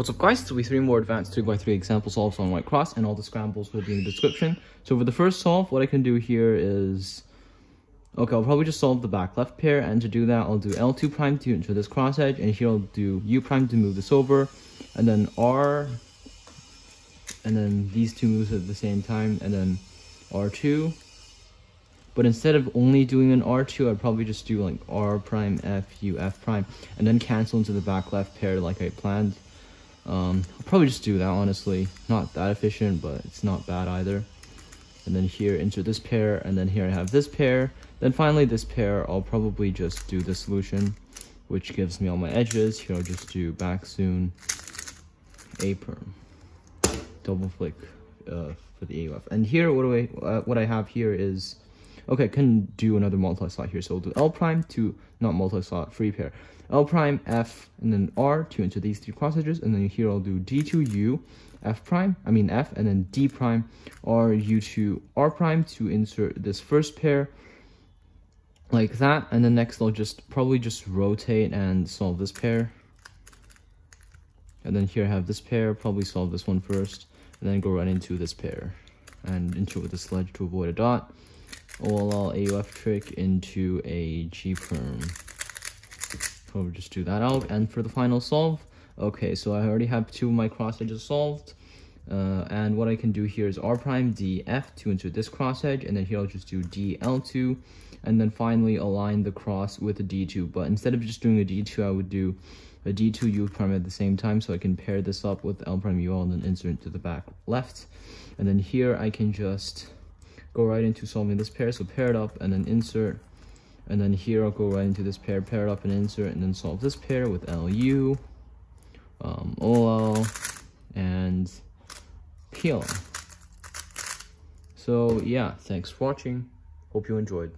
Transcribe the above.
What's up guys, this will be three more advanced 3x3 example solves on white cross and all the scrambles will be in the description. So for the first solve, what I can do here is, okay, I'll probably just solve the back left pair and to do that, I'll do L2 prime to enter this cross edge and here I'll do U prime to move this over and then R and then these two moves at the same time and then R2. But instead of only doing an R2, I'd probably just do like R prime, F, U, F prime and then cancel into the back left pair like I planned. Um, I'll probably just do that, honestly. Not that efficient, but it's not bad either. And then here, insert this pair, and then here I have this pair. Then finally, this pair, I'll probably just do the solution, which gives me all my edges. Here, I'll just do back Sune, A perm, double flick uh, for the AUF. And here, what do I, uh, what I have here is, okay, can do another multi-slot here. So we'll do L prime to, not multi-slot, free pair. L prime, F, and then R to into these three cross edges, and then here I'll do D2U, F prime, I mean F, and then D prime, R, U to R prime to insert this first pair, like that, and then next I'll just probably just rotate and solve this pair. And then here I have this pair, probably solve this one first, and then go right into this pair, and into with the sledge to avoid a dot. OLL AUF trick into a G perm. Probably just do that out. And for the final solve, okay, so I already have two of my cross edges solved. Uh, and what I can do here is R prime D F to into this cross edge, and then here I'll just do D L2, and then finally align the cross with a D2. But instead of just doing a D2, I would do a D2 U prime at the same time, so I can pair this up with L prime UL and then insert to the back left. And then here I can just go right into solving this pair, so pair it up and then insert and then here I'll go right into this pair, pair it up and insert, and then solve this pair with LU, um, OL, and PL. So yeah, thanks for watching. Hope you enjoyed.